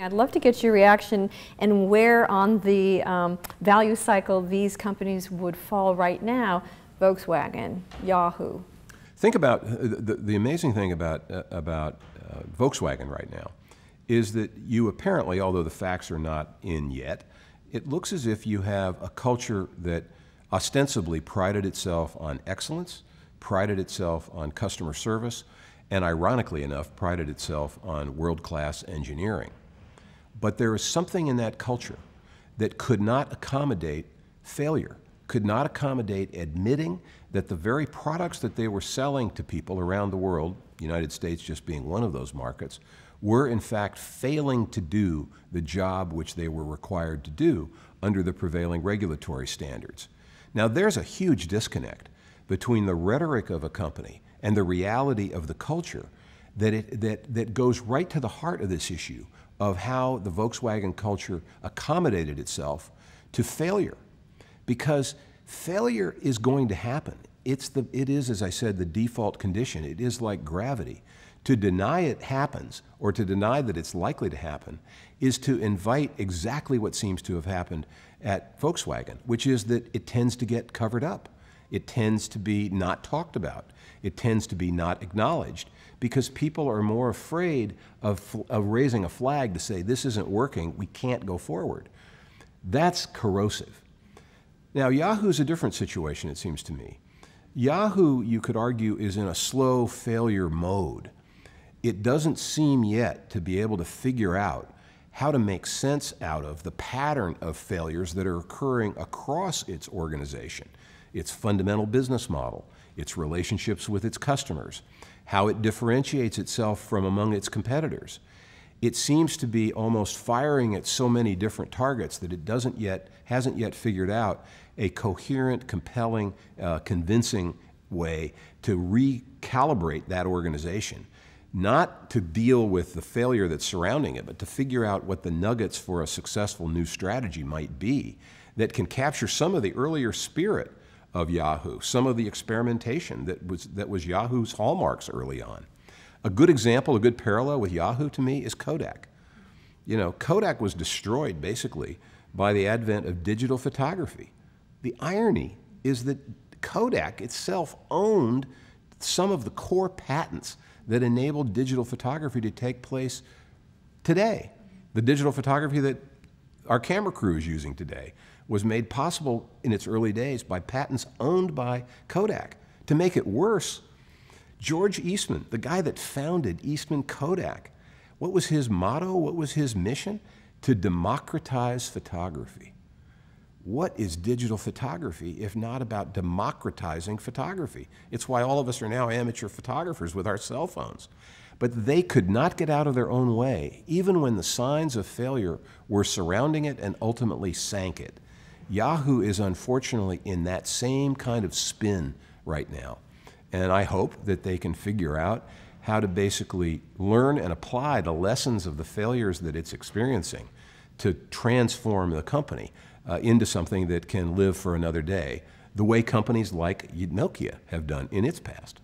I'd love to get your reaction and where on the um, value cycle these companies would fall right now. Volkswagen, Yahoo. Think about uh, the, the amazing thing about, uh, about uh, Volkswagen right now is that you apparently, although the facts are not in yet, it looks as if you have a culture that ostensibly prided itself on excellence, prided itself on customer service, and ironically enough, prided itself on world class engineering. But there is something in that culture that could not accommodate failure, could not accommodate admitting that the very products that they were selling to people around the world, United States just being one of those markets, were in fact failing to do the job which they were required to do under the prevailing regulatory standards. Now, there's a huge disconnect between the rhetoric of a company and the reality of the culture that, it, that, that goes right to the heart of this issue of how the Volkswagen culture accommodated itself to failure. Because failure is going to happen. It's the, it is, as I said, the default condition. It is like gravity. To deny it happens, or to deny that it's likely to happen, is to invite exactly what seems to have happened at Volkswagen, which is that it tends to get covered up. It tends to be not talked about. It tends to be not acknowledged because people are more afraid of, of raising a flag to say, this isn't working, we can't go forward. That's corrosive. Now, Yahoo's a different situation, it seems to me. Yahoo, you could argue, is in a slow failure mode. It doesn't seem yet to be able to figure out how to make sense out of the pattern of failures that are occurring across its organization, its fundamental business model, its relationships with its customers, how it differentiates itself from among its competitors. It seems to be almost firing at so many different targets that it doesn't yet, hasn't yet figured out a coherent, compelling, uh, convincing way to recalibrate that organization. Not to deal with the failure that's surrounding it, but to figure out what the nuggets for a successful new strategy might be that can capture some of the earlier spirit of Yahoo, some of the experimentation that was, that was Yahoo's hallmarks early on. A good example, a good parallel with Yahoo to me is Kodak. You know, Kodak was destroyed basically by the advent of digital photography. The irony is that Kodak itself owned some of the core patents that enabled digital photography to take place today. The digital photography that our camera crew is using today was made possible in its early days by patents owned by Kodak. To make it worse, George Eastman, the guy that founded Eastman Kodak, what was his motto? What was his mission? To democratize photography. What is digital photography if not about democratizing photography? It's why all of us are now amateur photographers with our cell phones. But they could not get out of their own way, even when the signs of failure were surrounding it and ultimately sank it. Yahoo is unfortunately in that same kind of spin right now. And I hope that they can figure out how to basically learn and apply the lessons of the failures that it's experiencing to transform the company uh, into something that can live for another day, the way companies like Nokia have done in its past.